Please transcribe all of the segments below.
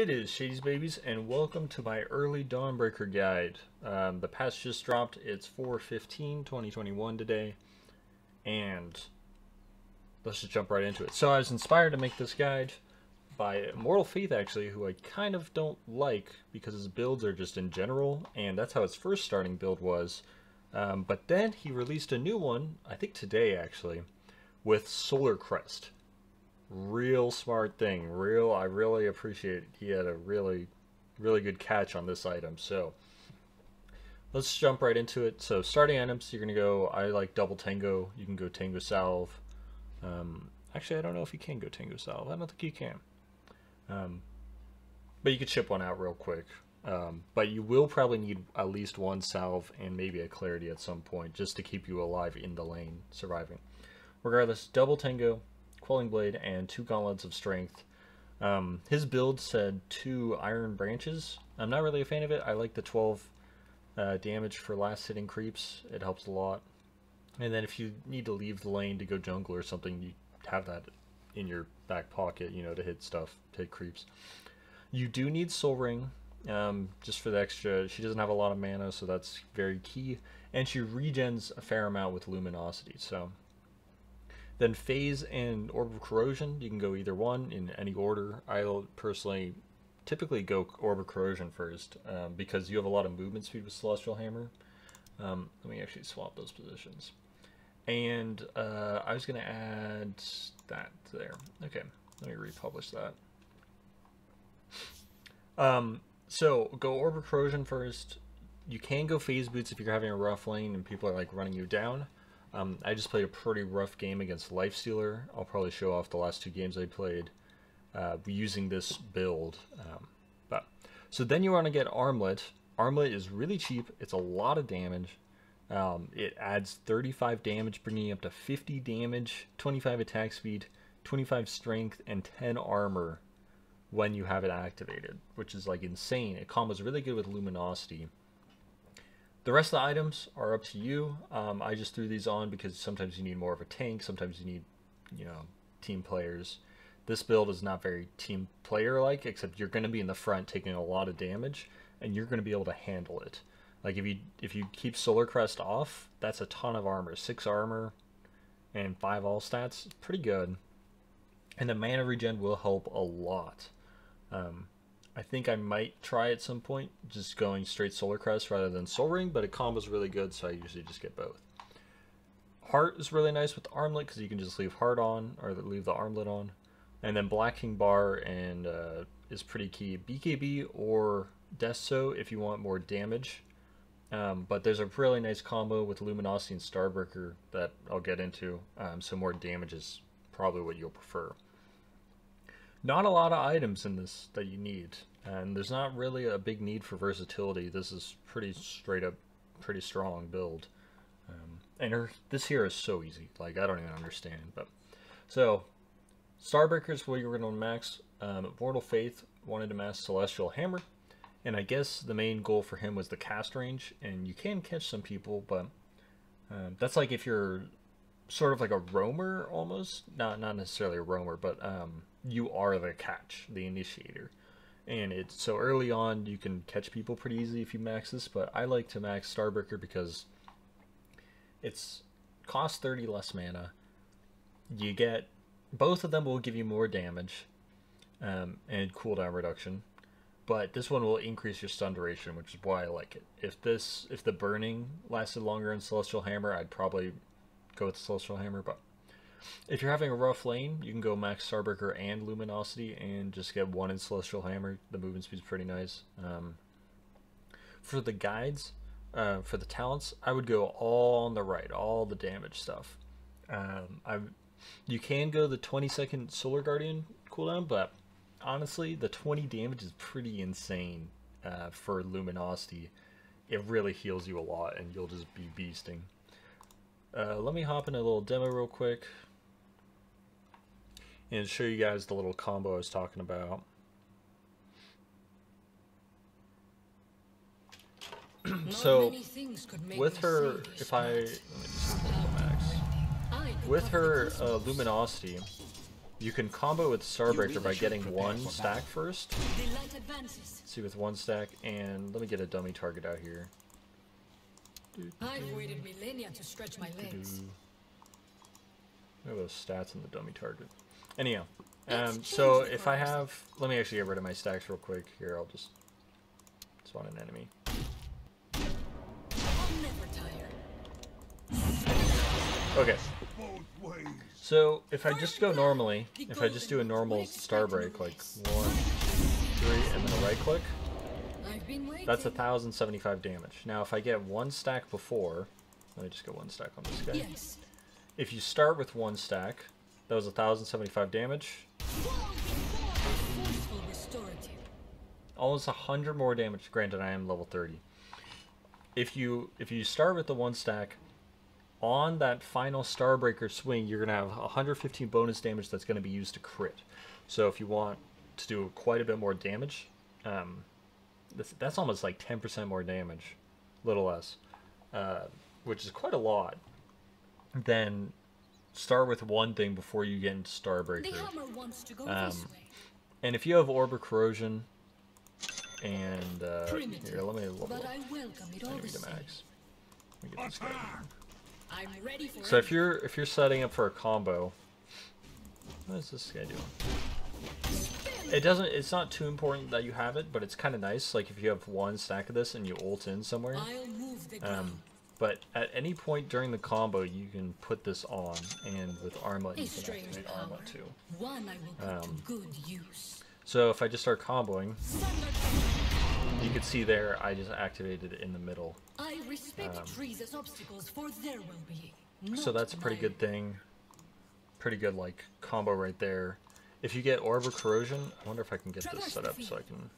It is Shadiez Babiez, and welcome to my early Dawnbreaker guide. Um, the patch just dropped. It's 4-15, 2021 today, and let's just jump right into it. So I was inspired to make this guide by Immortal Faith, actually, who I kind of don't like because his builds are just in general, and that's how his first starting build was. Um, but then he released a new one, I think today actually, with Solar Crest real smart thing. Real, I really appreciate. He had a really, really good catch on this item. So let's jump right into it. So starting items, you're gonna go. I like double tango. You can go tango salve. Um, actually, I don't know if you can go tango salve. I don't think you can. Um, but you could chip one out real quick. Um, but you will probably need at least one salve and maybe a clarity at some point just to keep you alive in the lane, surviving. Regardless, double tango, Quelling Blade, and two Gauntlets of Strength. Um, his build said two Iron Branches. I'm not really a fan of it. I like the 12 uh, damage for last hitting creeps. It helps a lot. And then if you need to leave the lane to go jungle or something, you have that in your back pocket, you know, to hit stuff, to hit creeps. You do need Soul Ring, um, just for the extra. She doesn't have a lot of mana, so that's very key. And she regens a fair amount with Luminosity, so then Phase and Orb of Corrosion, you can go either one in any order. I'll personally typically go Orb of Corrosion first um, because you have a lot of movement speed with Celestial Hammer. Um, let me actually swap those positions. And uh, I was going to add that there. Okay, let me republish that. Um, so go Orb of Corrosion first. You can go Phase Boots if you're having a rough lane and people are like running you down. Um, I just played a pretty rough game against Lifestealer. I'll probably show off the last two games I played uh, using this build. Um, but So then you want to get Armlet. Armlet is really cheap. It's a lot of damage. Um, it adds 35 damage, bringing up to 50 damage, 25 attack speed, 25 strength, and 10 armor when you have it activated, which is like insane. It combos really good with Luminosity. The rest of the items are up to you. Um, I just threw these on because sometimes you need more of a tank, sometimes you need, you know, team players. This build is not very team player-like, except you're going to be in the front taking a lot of damage, and you're going to be able to handle it. Like if you if you keep Solar Crest off, that's a ton of armor, six armor, and five all stats, pretty good. And the mana regen will help a lot. Um, I think I might try at some point just going straight Solar Crest rather than Soul Ring, but a combo's really good, so I usually just get both. Heart is really nice with the armlet because you can just leave heart on or leave the armlet on. And then Black King Bar and uh, is pretty key. BKB or Desto if you want more damage. Um, but there's a really nice combo with Luminosity and Starbreaker that I'll get into. Um, so more damage is probably what you'll prefer not a lot of items in this that you need and there's not really a big need for versatility. This is pretty straight up pretty strong build. Um, and her, this here is so easy like I don't even understand but so Starbreaker's what you're going to max um, Immortal Faith wanted to max Celestial Hammer and I guess the main goal for him was the cast range and you can catch some people but um, that's like if you're sort of like a roamer almost not not necessarily a roamer but um, you are the catch, the initiator. And it's so early on you can catch people pretty easy if you max this, but I like to max Starbreaker because it's cost 30 less mana. You get both of them will give you more damage um, and cooldown reduction, but this one will increase your stun duration, which is why I like it. If this if the burning lasted longer in Celestial Hammer, I'd probably go with the Celestial Hammer, but if you're having a rough lane, you can go max Starbreaker and Luminosity and just get one in Celestial Hammer. The movement speed's pretty nice. Um, for the guides, uh, for the talents, I would go all on the right, all the damage stuff. Um, I, you can go the 20 second Solar Guardian cooldown, but honestly, the 20 damage is pretty insane uh, for Luminosity. It really heals you a lot, and you'll just be beasting. Uh, let me hop in a little demo real quick and show you guys the little combo I was talking about. so with her, if I, max, with her uh, luminosity, You can combo with Starbreaker by getting one stack first. The light. See with one stack, and let me get a dummy target out here. I've waited millennia to stretch my legs. Look at those stats on the dummy target. Anyhow, um, so if I have, let me actually get rid of my stacks real quick. Here, I'll just spawn an enemy. I'll never tire. Okay, so if I just go normally, if I just do a normal star break, like one, three, and then a right click, I've been waiting. That's a thousand seventy-five damage. Now, if I get one stack before, let me just go one stack on this guy. Yes. If you start with one stack, that was a thousand seventy-five damage. Almost a hundred more damage. Granted, I am level thirty. If you if you start with the one stack, on that final Starbreaker swing, you're gonna have 115 bonus damage that's gonna be used to crit. So if you want to do quite a bit more damage, um, that's, that's almost like 10% more damage, little less, uh, which is quite a lot. Then start with one thing before you get into The Starbreaker. hammer wants to go Um, this way. And if you have Orb of Corrosion, and uh, Primitive, here, let me level up I welcome it all enemy the to max. Let me get this guy. I'm ready for So if you're if you're setting up for a combo, what is this guy doing? It doesn't. It's not too important that you have it, but it's kind of nice. Like if you have one stack of this and you ult in somewhere. I'll move the ground. Um, but at any point during the combo, you can put this on, and with armlet, you can activate armlet too. One I will put um, to good use. So if I just start comboing, you can see there I just activated it in the middle. I respect um, trees as obstacles for their well-being. So that's a pretty good thing. Pretty good like combo right there. If you get Orb of Corrosion, I wonder if I can get this set up so I can.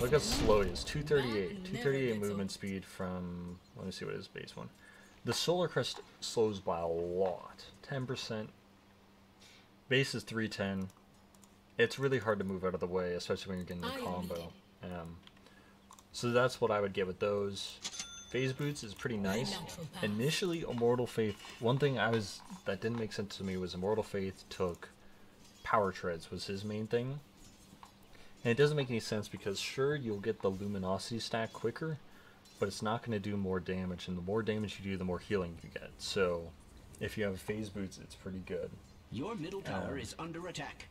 Look how slow he is. 238. 238 movement speed from. Let me see what his base one. The Solar Crest slows by a lot. 10%. Base is 310. It's really hard to move out of the way, especially when you're getting a am combo. Um, so that's what I would get with those. Phase boots is pretty nice. Initially, Immortal Faith. One thing I was that didn't make sense to me was Immortal Faith took power treads was his main thing, and it doesn't make any sense because sure you'll get the luminosity stack quicker, but it's not going to do more damage, and the more damage you do, the more healing you get. So, if you have phase boots, it's pretty good. Your middle tower Um, is under attack.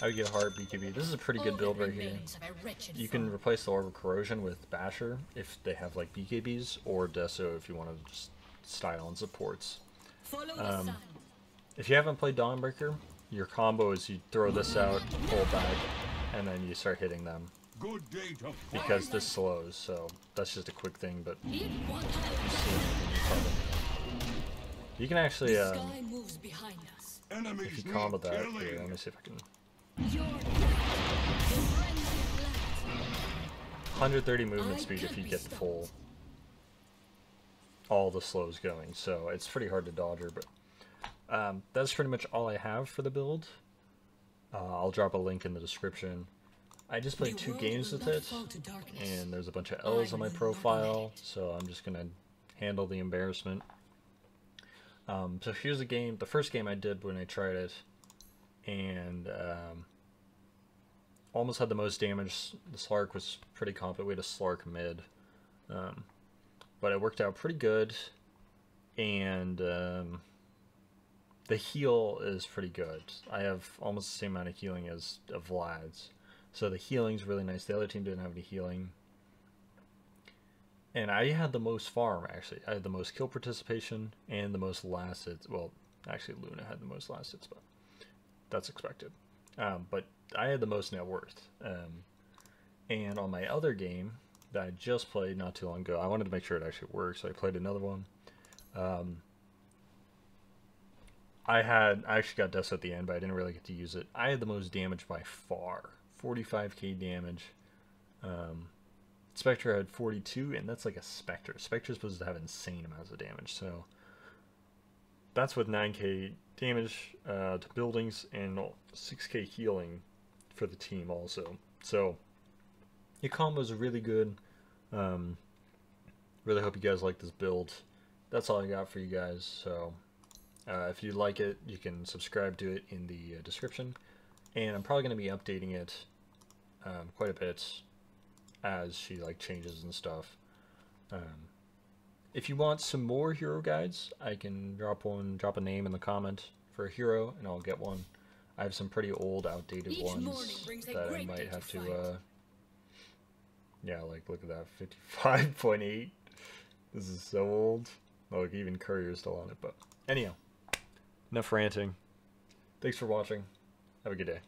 I would get a hard BKB. This is a pretty good build right here. remains of a wretched You can replace the Orb of Corrosion with Basher if they have like BKBs, or Deso if you want to just style and supports. Um. If you haven't played Dawnbreaker, your combo is you throw this out, pull back, and then you start hitting them Good day to fight. because this slows. So that's just a quick thing, but you hour, see anything, you probably know. You can actually, um, sky moves behind us. Enemies if you combo that here, let me see if I can. 130 movement speed if you get the full. All the slows going so it's pretty hard to dodge her but um, that's pretty much all I have for the build. Uh, I'll drop a link in the description. I just played two games with it to and there's a bunch of L's on my profile so I'm just gonna handle the embarrassment. Um, so here's a game the first game I did when I tried it and um, almost had the most damage. The Slark was pretty competent. We had a Slark mid. Um, but it worked out pretty good. And um, the heal is pretty good. I have almost the same amount of healing as of Vlad's. So the healing's really nice. The other team didn't have any healing. And I had the most farm, actually. I had the most kill participation and the most last hits. Well, actually, Luna had the most last hits, but that's expected. Um, but I had the most net worth. Um, and on my other game that I just played not too long ago, I wanted to make sure it actually worked, so I played another one. Um, I had I actually got Death at the end, but I didn't really get to use it. I had the most damage by far, 45k damage. Um, Spectre had 42, and that's like a Spectre. Spectre's supposed to have insane amounts of damage, so that's with 9k damage uh, to buildings and 6k healing for the team also. So your combos are really good. Um, really hope you guys like this build. that's all I got for you guys. So uh, if you like it, you can subscribe to it in the uh, description, and I'm probably going to be updating it um, quite a bit as she like changes and stuff. Um, if you want some more hero guides, I can drop one, drop a name in the comment for a hero, and I'll get one. I have some pretty old, outdated Each ones that I might day to have to. Uh, yeah, like look at that, fifty-five point eight. This is so old. Look, even Courier's still on it. But anyhow, enough ranting. Thanks for watching. Have a good day.